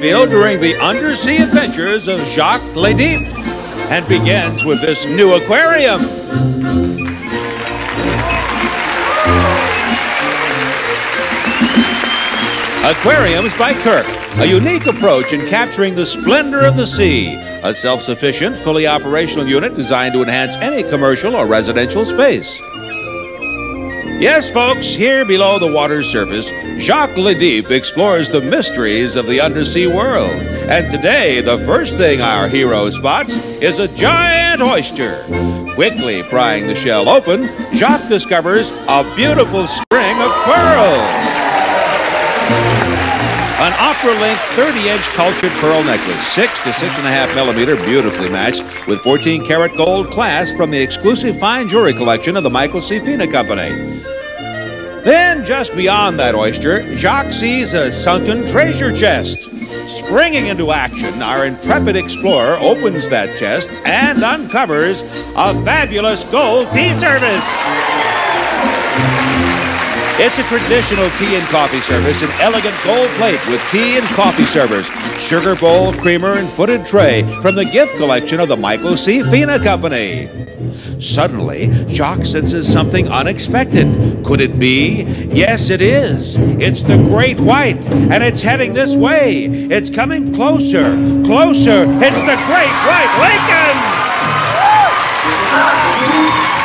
during the undersea adventures of Jacques LeDeep and begins with this new aquarium. Aquariums by Kirk, a unique approach in capturing the splendor of the sea. A self sufficient, fully operational unit designed to enhance any commercial or residential space. Yes, folks, here below the water's surface, Jacques LeDeep explores the mysteries of the undersea world. And today, the first thing our hero spots is a giant oyster. Quickly prying the shell open, Jacques discovers a beautiful string of pearls. An opera length 30 inch cultured pearl necklace, 6 to 6.5 millimeter, beautifully matched with 14 karat gold clasp from the exclusive fine jewelry collection of the Michael C. Fina Company. Then, just beyond that oyster, Jacques sees a sunken treasure chest. Springing into action, our intrepid explorer opens that chest and uncovers a fabulous gold tea service. It's a traditional tea and coffee service an elegant gold plate with tea and coffee servers, sugar bowl, creamer, and footed tray from the gift collection of the Michael C. Fina Company. Suddenly, Jacques senses something unexpected. Could it be? Yes, it is. It's the Great White, and it's heading this way. It's coming closer, closer. It's the Great White Lincoln!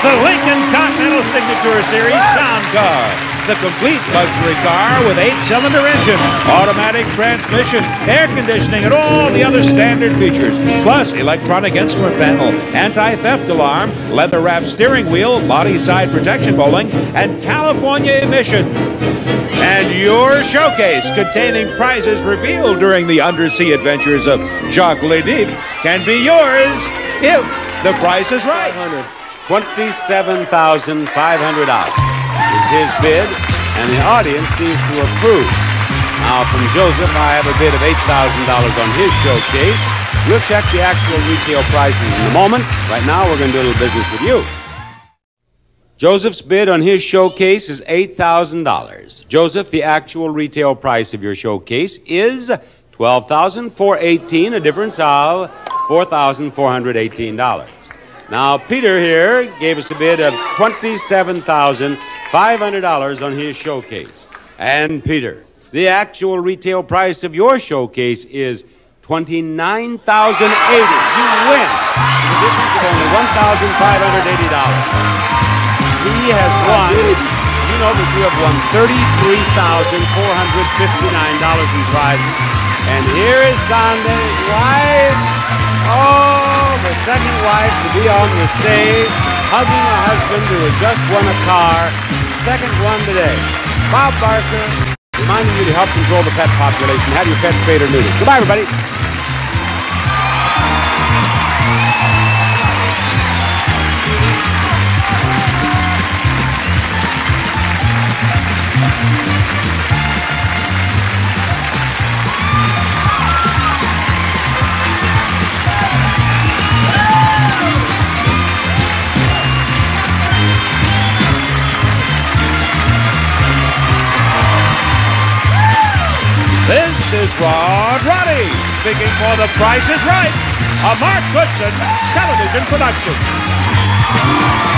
The Lincoln Continental Signature Series Town Car the complete luxury car with eight-cylinder engine, automatic transmission, air conditioning, and all the other standard features. Plus, electronic instrument panel, anti-theft alarm, leather-wrapped steering wheel, body side protection bowling, and California emission. And your showcase containing prizes revealed during the undersea adventures of Jacques LeDeep can be yours if the price is right. $27,500 is his bid, and the audience seems to approve. Now, from Joseph, I have a bid of $8,000 on his showcase. We'll check the actual retail prices in a moment. Right now, we're going to do a little business with you. Joseph's bid on his showcase is $8,000. Joseph, the actual retail price of your showcase is 12,418, a difference of $4,418. Now, Peter here gave us a bid of $27,000. $500 on his showcase. And Peter, the actual retail price of your showcase is 29,080. You win. The difference of only $1,580. He has won. You know that you have won $33,459 in prizes. And here is Sanders' wife. Oh, the second wife to be on the stage, hugging a husband who has just won a car second one today. Bob Barker reminding you to help control the pet population. Have your pets spayed or neutered. Goodbye, everybody. Is Rod Roddy, speaking for The Price is Right, a Mark Goodson television production.